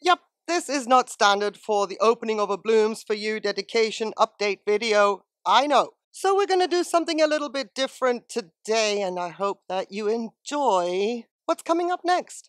Yep, this is not standard for the opening of a Blooms for You dedication update video. I know. So we're going to do something a little bit different today, and I hope that you enjoy what's coming up next.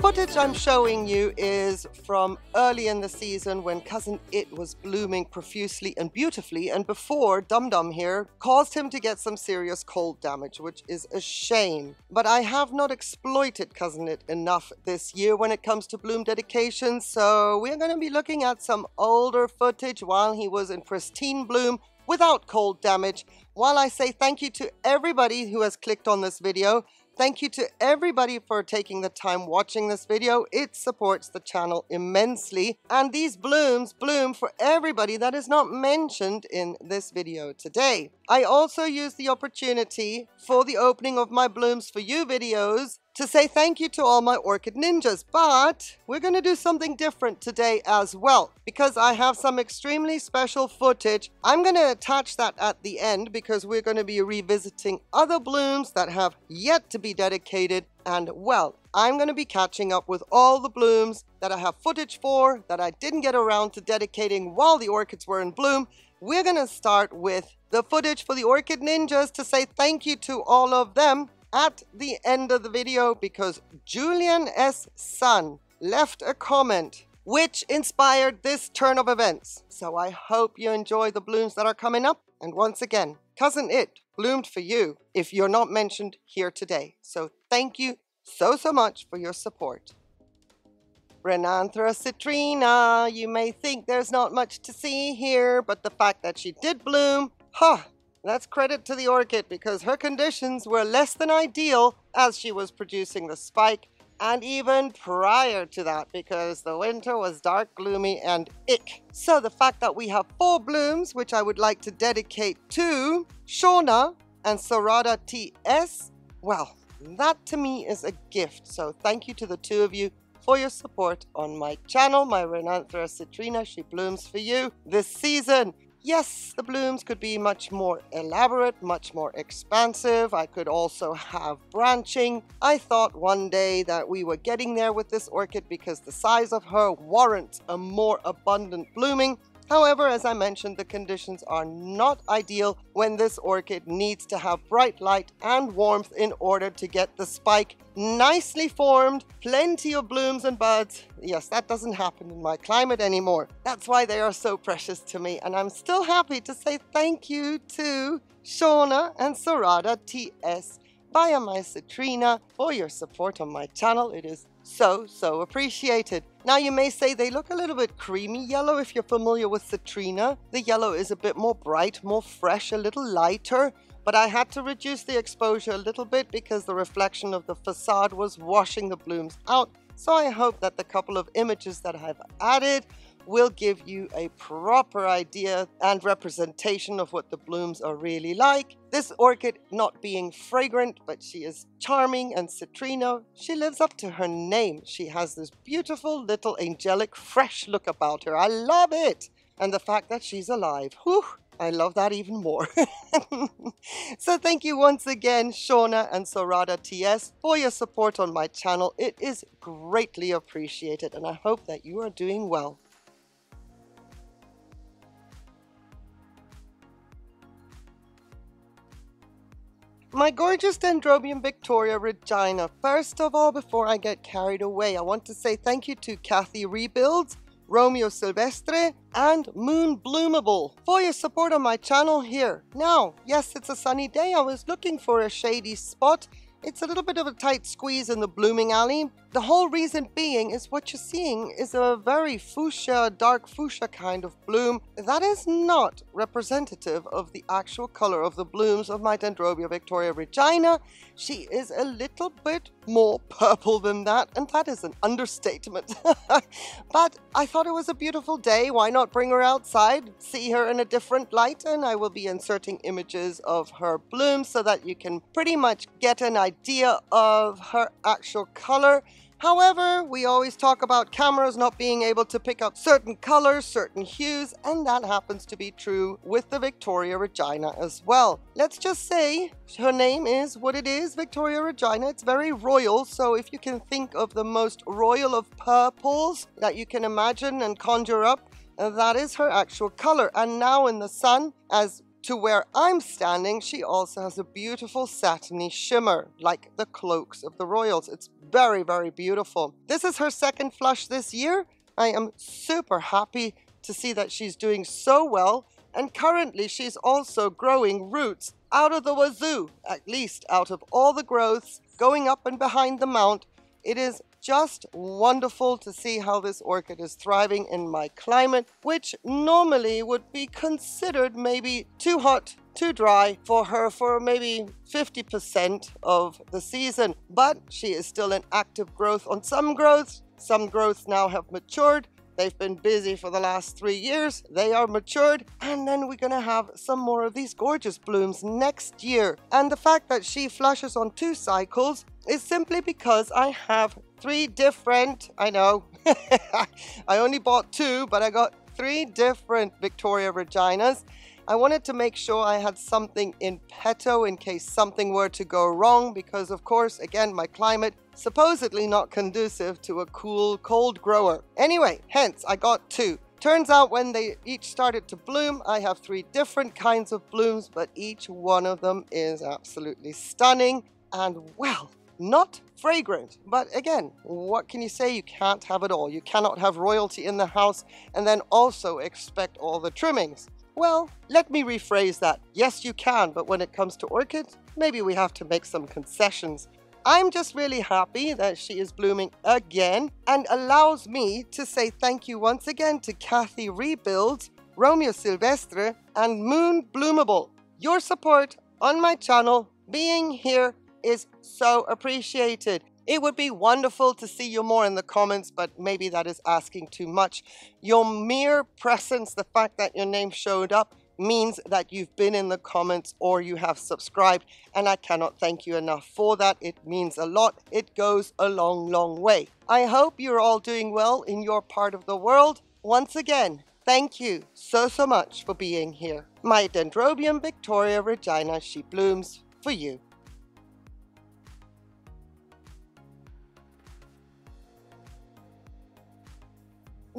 Footage I'm showing you is from early in the season when Cousin It was blooming profusely and beautifully and before Dum Dum here caused him to get some serious cold damage, which is a shame. But I have not exploited Cousin It enough this year when it comes to bloom dedication, so we're going to be looking at some older footage while he was in pristine bloom without cold damage. While I say thank you to everybody who has clicked on this video, Thank you to everybody for taking the time watching this video. It supports the channel immensely. And these blooms bloom for everybody that is not mentioned in this video today. I also use the opportunity for the opening of my Blooms for You videos to say thank you to all my Orchid Ninjas, but we're going to do something different today as well because I have some extremely special footage. I'm going to attach that at the end because we're going to be revisiting other blooms that have yet to be dedicated and well, I'm going to be catching up with all the blooms that I have footage for that I didn't get around to dedicating while the orchids were in bloom. We're going to start with the footage for the Orchid Ninjas to say thank you to all of them at the end of the video because Julian S. Sun left a comment which inspired this turn of events. So I hope you enjoy the blooms that are coming up. And once again, Cousin It bloomed for you if you're not mentioned here today. So thank you so, so much for your support. Renanthera citrina, you may think there's not much to see here, but the fact that she did bloom, huh, that's credit to the orchid because her conditions were less than ideal as she was producing the spike and even prior to that because the winter was dark, gloomy, and ick. So the fact that we have four blooms, which I would like to dedicate to Shauna and Sarada TS, well, that to me is a gift. So thank you to the two of you for your support on my channel, my Renanthera citrina. She blooms for you this season. Yes, the blooms could be much more elaborate, much more expansive. I could also have branching. I thought one day that we were getting there with this orchid because the size of her warrants a more abundant blooming. However, as I mentioned, the conditions are not ideal when this orchid needs to have bright light and warmth in order to get the spike nicely formed, plenty of blooms and buds. Yes, that doesn't happen in my climate anymore. That's why they are so precious to me. And I'm still happy to say thank you to Shauna and Sarada TS via my Citrina for your support on my channel. It is so, so appreciated. Now you may say they look a little bit creamy yellow if you're familiar with Citrina. The yellow is a bit more bright, more fresh, a little lighter, but I had to reduce the exposure a little bit because the reflection of the facade was washing the blooms out. So I hope that the couple of images that I've added will give you a proper idea and representation of what the blooms are really like. This orchid not being fragrant, but she is charming and citrino. She lives up to her name. She has this beautiful little angelic fresh look about her. I love it. And the fact that she's alive. Whew, I love that even more. so thank you once again, Shauna and Sarada TS, for your support on my channel. It is greatly appreciated and I hope that you are doing well. My gorgeous Dendrobium Victoria Regina. First of all, before I get carried away, I want to say thank you to Kathy Rebuilds, Romeo Silvestre, and Moon Bloomable for your support on my channel here. Now, yes, it's a sunny day. I was looking for a shady spot. It's a little bit of a tight squeeze in the blooming alley, the whole reason being is what you're seeing is a very fuchsia, dark fuchsia kind of bloom. That is not representative of the actual color of the blooms of my Dendrobia Victoria Regina. She is a little bit more purple than that, and that is an understatement. but I thought it was a beautiful day. Why not bring her outside, see her in a different light, and I will be inserting images of her blooms so that you can pretty much get an idea of her actual color However, we always talk about cameras not being able to pick up certain colors, certain hues, and that happens to be true with the Victoria Regina as well. Let's just say her name is what it is, Victoria Regina. It's very royal, so if you can think of the most royal of purples that you can imagine and conjure up, uh, that is her actual color. And now in the sun, as to where I'm standing, she also has a beautiful satiny shimmer, like the cloaks of the royals. It's very, very beautiful. This is her second flush this year. I am super happy to see that she's doing so well. And currently, she's also growing roots out of the wazoo, at least out of all the growths going up and behind the mount. It is just wonderful to see how this orchid is thriving in my climate, which normally would be considered maybe too hot, too dry for her for maybe 50% of the season. But she is still in active growth on some growths. Some growths now have matured. They've been busy for the last three years. They are matured. And then we're going to have some more of these gorgeous blooms next year. And the fact that she flushes on two cycles is simply because I have three different, I know, I only bought two, but I got three different Victoria Reginas. I wanted to make sure I had something in petto in case something were to go wrong because of course, again, my climate supposedly not conducive to a cool, cold grower. Anyway, hence I got two. Turns out when they each started to bloom, I have three different kinds of blooms, but each one of them is absolutely stunning and well, not fragrant. But again, what can you say? You can't have it all. You cannot have royalty in the house and then also expect all the trimmings. Well, let me rephrase that. Yes, you can, but when it comes to orchids, maybe we have to make some concessions. I'm just really happy that she is blooming again and allows me to say thank you once again to Kathy Rebuilds, Romeo Silvestre, and Moon Bloomable. Your support on my channel, being here, is so appreciated. It would be wonderful to see you more in the comments, but maybe that is asking too much. Your mere presence, the fact that your name showed up, means that you've been in the comments or you have subscribed, and I cannot thank you enough for that. It means a lot. It goes a long, long way. I hope you're all doing well in your part of the world. Once again, thank you so, so much for being here. My Dendrobium Victoria Regina, she blooms for you.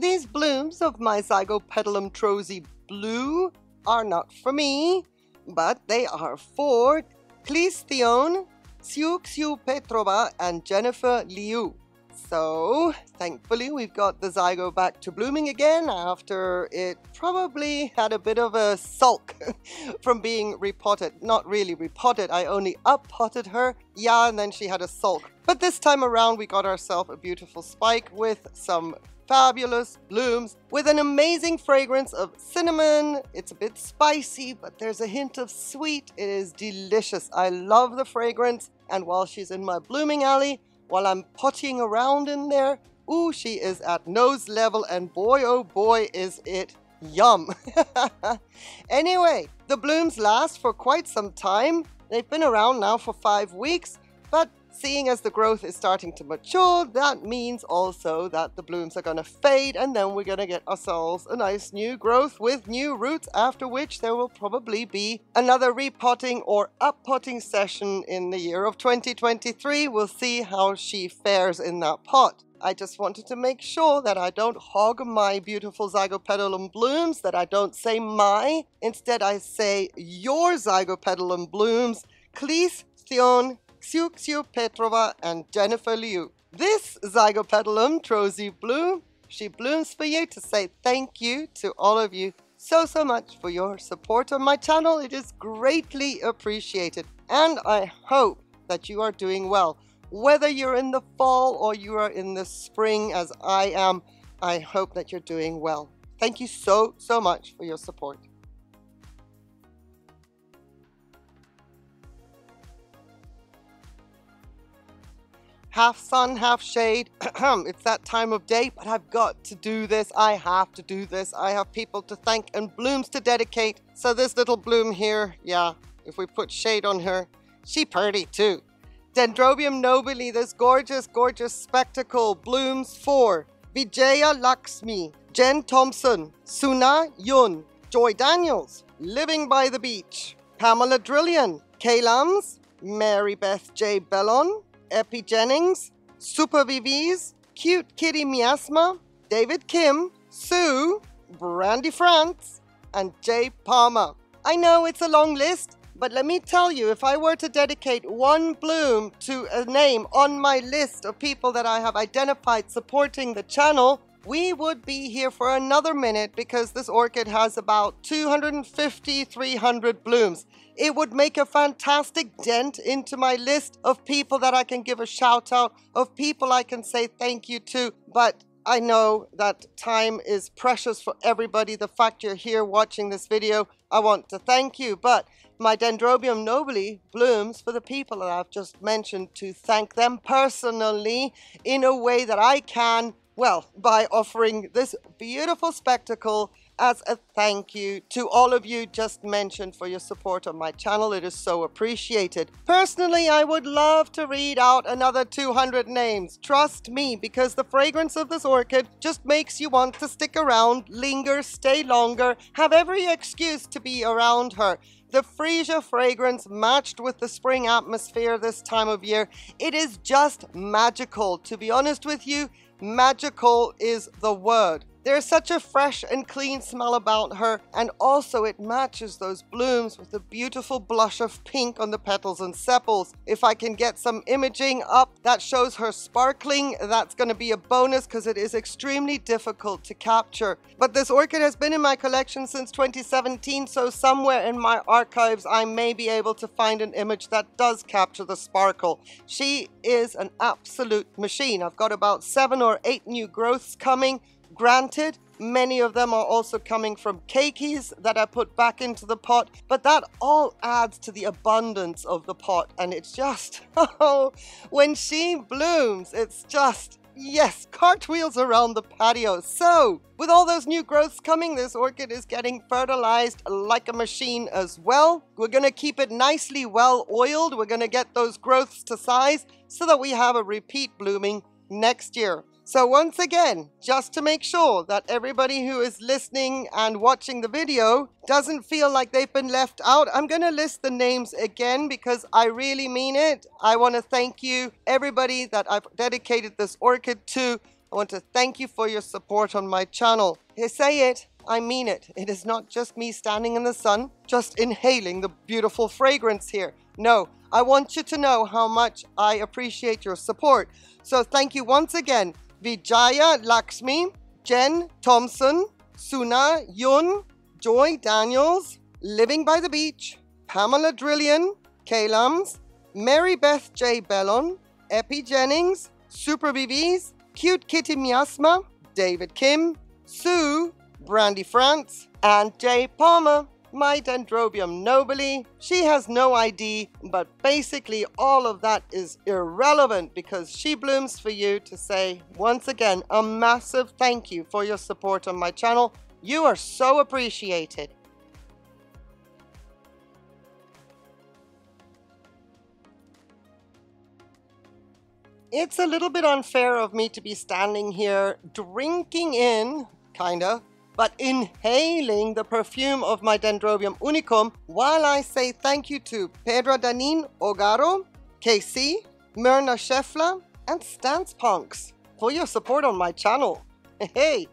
These blooms of my Zygopetalum trozy blue are not for me, but they are for Clistheon, Xiu Xiu Petrova, and Jennifer Liu. So, thankfully, we've got the zygo back to blooming again after it probably had a bit of a sulk from being repotted. Not really repotted, I only up-potted her. Yeah, and then she had a sulk. But this time around, we got ourselves a beautiful spike with some fabulous blooms with an amazing fragrance of cinnamon. It's a bit spicy, but there's a hint of sweet. It is delicious. I love the fragrance. And while she's in my blooming alley, while I'm potting around in there, ooh, she is at nose level and boy, oh boy, is it yum. anyway, the blooms last for quite some time. They've been around now for five weeks, but Seeing as the growth is starting to mature, that means also that the blooms are going to fade and then we're going to get ourselves a nice new growth with new roots, after which there will probably be another repotting or uppotting session in the year of 2023. We'll see how she fares in that pot. I just wanted to make sure that I don't hog my beautiful Zygopetalum blooms, that I don't say my. Instead, I say your Zygopetalum blooms. Clis Theon Xiu Xiu Petrova and Jennifer Liu. This Zygopetalum Trozy Bloom, she blooms for you to say thank you to all of you so, so much for your support on my channel. It is greatly appreciated. And I hope that you are doing well. Whether you're in the fall or you are in the spring as I am, I hope that you're doing well. Thank you so, so much for your support. Half sun, half shade. it's that time of day, but I've got to do this. I have to do this. I have people to thank and blooms to dedicate. So this little bloom here, yeah, if we put shade on her, she pretty too. Dendrobium nobile, this gorgeous, gorgeous spectacle, blooms for Vijaya Lakshmi, Jen Thompson, Suna Yun, Joy Daniels, Living by the Beach, Pamela Drillian, Kay Lams, Mary Beth J. Bellon, Epi Jennings, Super VVs, Cute Kitty Miasma, David Kim, Sue, Brandy France, and Jay Palmer. I know it's a long list, but let me tell you, if I were to dedicate one bloom to a name on my list of people that I have identified supporting the channel, we would be here for another minute because this orchid has about 250, 300 blooms. It would make a fantastic dent into my list of people that I can give a shout out, of people I can say thank you to. But I know that time is precious for everybody. The fact you're here watching this video, I want to thank you. But my Dendrobium nobile blooms for the people that I've just mentioned to thank them personally in a way that I can, well, by offering this beautiful spectacle as a thank you to all of you just mentioned for your support on my channel. It is so appreciated. Personally, I would love to read out another 200 names. Trust me, because the fragrance of this orchid just makes you want to stick around, linger, stay longer, have every excuse to be around her. The freesia fragrance matched with the spring atmosphere this time of year, it is just magical. To be honest with you, magical is the word. There's such a fresh and clean smell about her, and also it matches those blooms with the beautiful blush of pink on the petals and sepals. If I can get some imaging up that shows her sparkling, that's going to be a bonus because it is extremely difficult to capture. But this orchid has been in my collection since 2017, so somewhere in my archives I may be able to find an image that does capture the sparkle. She is an absolute machine. I've got about seven or eight new growths coming. Granted, many of them are also coming from keikis that I put back into the pot, but that all adds to the abundance of the pot. And it's just, oh, when she blooms, it's just, yes, cartwheels around the patio. So, with all those new growths coming, this orchid is getting fertilized like a machine as well. We're going to keep it nicely well oiled. We're going to get those growths to size so that we have a repeat blooming next year. So once again, just to make sure that everybody who is listening and watching the video doesn't feel like they've been left out, I'm going to list the names again because I really mean it. I want to thank you, everybody that I've dedicated this orchid to. I want to thank you for your support on my channel. I say it, I mean it. It is not just me standing in the sun, just inhaling the beautiful fragrance here. No, I want you to know how much I appreciate your support. So thank you once again. Vijaya Lakshmi, Jen Thompson, Suna Yun, Joy Daniels, Living by the Beach, Pamela Drillian, Kalams, Mary Beth J. Bellon, Epi Jennings, Super BBs, Cute Kitty Miasma, David Kim, Sue, Brandy France, and Jay Palmer my Dendrobium nobile. She has no ID, but basically all of that is irrelevant because she blooms for you to say, once again, a massive thank you for your support on my channel. You are so appreciated. It's a little bit unfair of me to be standing here drinking in, kinda, but inhaling the perfume of my Dendrobium unicum while I say thank you to Pedro Danin Ogaro, KC, Myrna Scheffler, and Stance Punks for your support on my channel. Hey,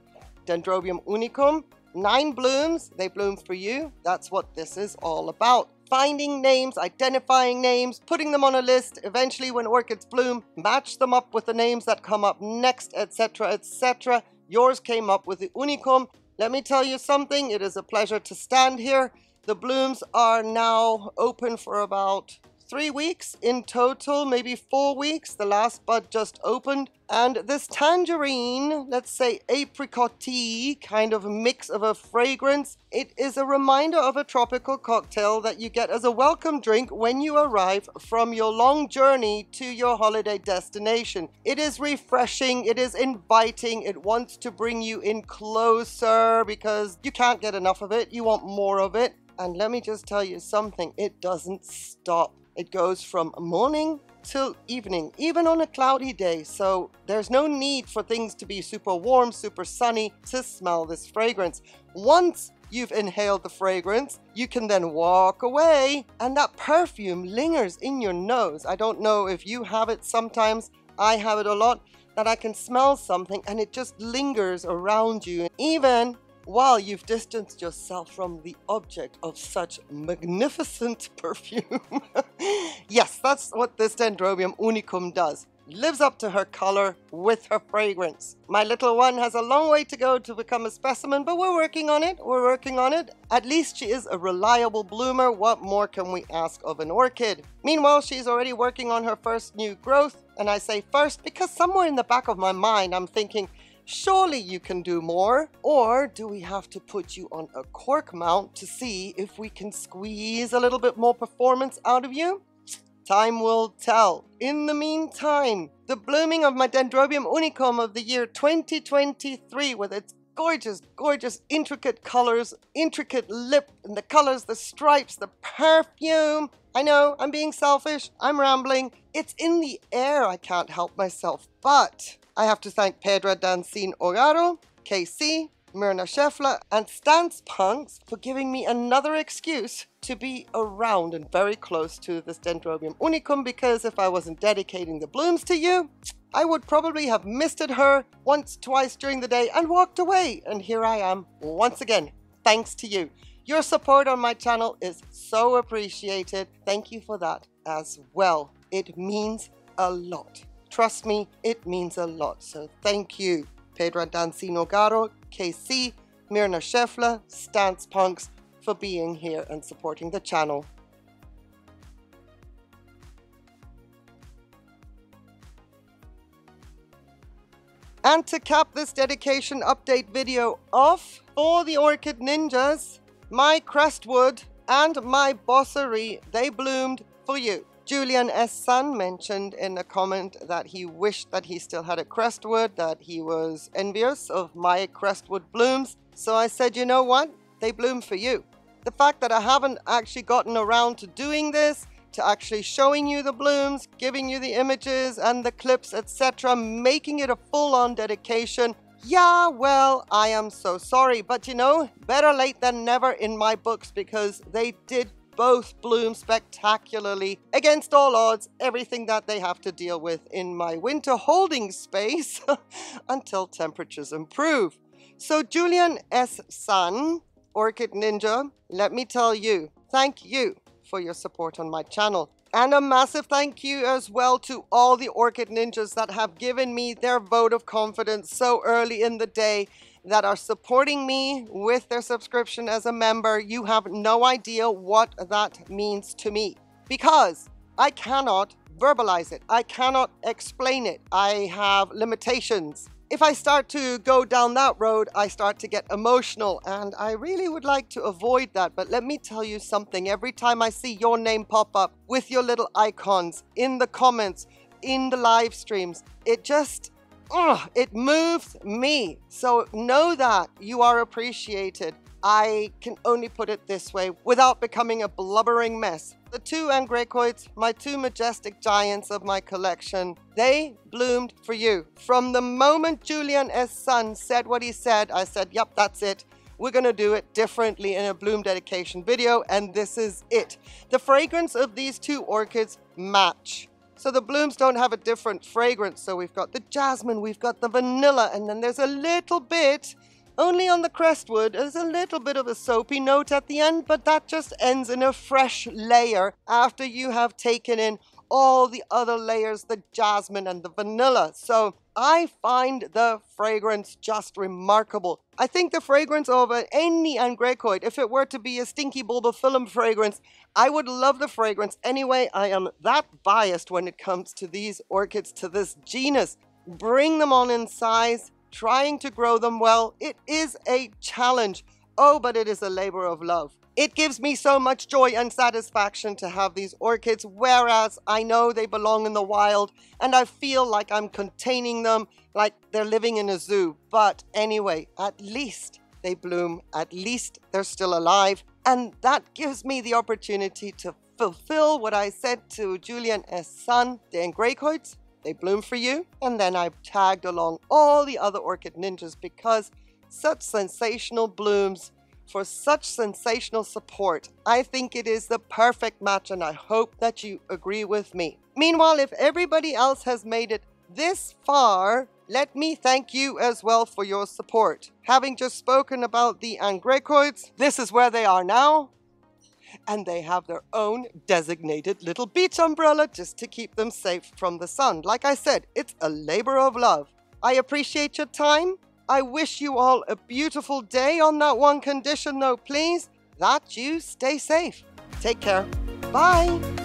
Dendrobium unicum, nine blooms, they bloom for you. That's what this is all about. Finding names, identifying names, putting them on a list, eventually when orchids bloom, match them up with the names that come up next, etc., etc. Yours came up with the unicum let me tell you something, it is a pleasure to stand here. The blooms are now open for about three weeks in total, maybe four weeks. The last bud just opened. And this tangerine, let's say apricot-y kind of mix of a fragrance, it is a reminder of a tropical cocktail that you get as a welcome drink when you arrive from your long journey to your holiday destination. It is refreshing, it is inviting, it wants to bring you in closer because you can't get enough of it, you want more of it. And let me just tell you something, it doesn't stop. It goes from morning till evening, even on a cloudy day. So there's no need for things to be super warm, super sunny to smell this fragrance. Once you've inhaled the fragrance, you can then walk away and that perfume lingers in your nose. I don't know if you have it sometimes, I have it a lot, that I can smell something and it just lingers around you. Even while you've distanced yourself from the object of such magnificent perfume. yes, that's what this Dendrobium unicum does lives up to her color with her fragrance. My little one has a long way to go to become a specimen, but we're working on it. We're working on it. At least she is a reliable bloomer. What more can we ask of an orchid? Meanwhile, she's already working on her first new growth. And I say first because somewhere in the back of my mind, I'm thinking, surely you can do more. Or do we have to put you on a cork mount to see if we can squeeze a little bit more performance out of you? Time will tell. In the meantime, the blooming of my Dendrobium unicum of the year 2023 with its gorgeous, gorgeous, intricate colors, intricate lip, and the colors, the stripes, the perfume. I know, I'm being selfish, I'm rambling. It's in the air, I can't help myself. But I have to thank Pedro Dancin Orgaro, KC, Myrna Scheffler, and Stance Punks for giving me another excuse to be around and very close to this Dendrobium unicum because if I wasn't dedicating the blooms to you, I would probably have misted her once, twice during the day and walked away. And here I am once again, thanks to you. Your support on my channel is so appreciated. Thank you for that as well. It means a lot. Trust me, it means a lot. So thank you. Pedro Dancino Garo, KC, Myrna Scheffler, Stance Punks for being here and supporting the channel. And to cap this dedication update video off, for the Orchid Ninjas, my Crestwood and my Bosseri, they bloomed for you. Julian S. Sun mentioned in a comment that he wished that he still had a crestwood, that he was envious of my crestwood blooms. So I said, you know what? They bloom for you. The fact that I haven't actually gotten around to doing this, to actually showing you the blooms, giving you the images and the clips, etc., making it a full-on dedication, yeah, well, I am so sorry. But you know, better late than never in my books because they did both bloom spectacularly against all odds, everything that they have to deal with in my winter holding space until temperatures improve. So Julian S. Sun, Orchid Ninja, let me tell you, thank you for your support on my channel. And a massive thank you as well to all the Orchid Ninjas that have given me their vote of confidence so early in the day that are supporting me with their subscription as a member, you have no idea what that means to me because I cannot verbalize it. I cannot explain it. I have limitations. If I start to go down that road, I start to get emotional, and I really would like to avoid that. But let me tell you something every time I see your name pop up with your little icons in the comments, in the live streams, it just it moves me. So know that you are appreciated. I can only put it this way without becoming a blubbering mess. The two Angraecoids, my two majestic giants of my collection, they bloomed for you. From the moment Julian S. Sun said what he said, I said, yep, that's it. We're going to do it differently in a bloom dedication video, and this is it. The fragrance of these two orchids match. So the blooms don't have a different fragrance. So we've got the jasmine, we've got the vanilla, and then there's a little bit, only on the crestwood, there's a little bit of a soapy note at the end, but that just ends in a fresh layer after you have taken in all the other layers, the jasmine and the vanilla. So I find the fragrance just remarkable. I think the fragrance of any Angraecoid, if it were to be a stinky bulbophyllum fragrance, I would love the fragrance. Anyway, I am that biased when it comes to these orchids, to this genus. Bring them on in size, trying to grow them well. It is a challenge. Oh, but it is a labor of love. It gives me so much joy and satisfaction to have these orchids, whereas I know they belong in the wild and I feel like I'm containing them like they're living in a zoo. But anyway, at least they bloom, at least they're still alive. And that gives me the opportunity to fulfill what I said to Julian S. Sun, the Angraecoids, they bloom for you. And then I tagged along all the other orchid ninjas because such sensational blooms for such sensational support. I think it is the perfect match and I hope that you agree with me. Meanwhile, if everybody else has made it this far, let me thank you as well for your support. Having just spoken about the Angraecoids, this is where they are now. And they have their own designated little beach umbrella just to keep them safe from the sun. Like I said, it's a labor of love. I appreciate your time. I wish you all a beautiful day on that one condition though, please, that you stay safe. Take care. Bye.